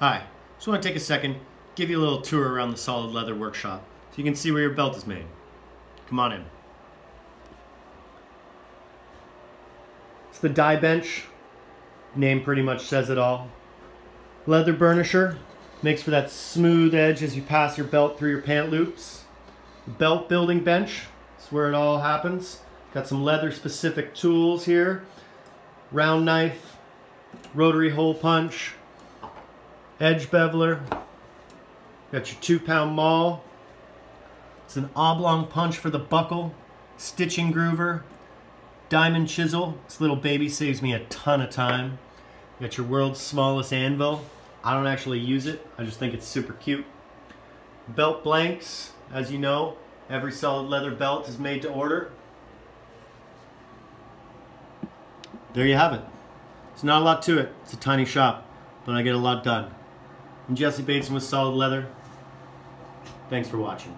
Hi, just want to take a second, give you a little tour around the solid leather workshop so you can see where your belt is made. Come on in. It's the die bench. Name pretty much says it all. Leather burnisher makes for that smooth edge as you pass your belt through your pant loops. Belt building bench, that's where it all happens. Got some leather specific tools here. Round knife, rotary hole punch, edge beveler. Got your two pound maul. It's an oblong punch for the buckle, stitching groover, diamond chisel. This little baby saves me a ton of time. got your world's smallest anvil. I don't actually use it. I just think it's super cute. Belt blanks, as you know, every solid leather belt is made to order. There you have it. It's not a lot to it. It's a tiny shop, but I get a lot done. I'm Jesse Bateson with Solid Leather. Thanks for watching.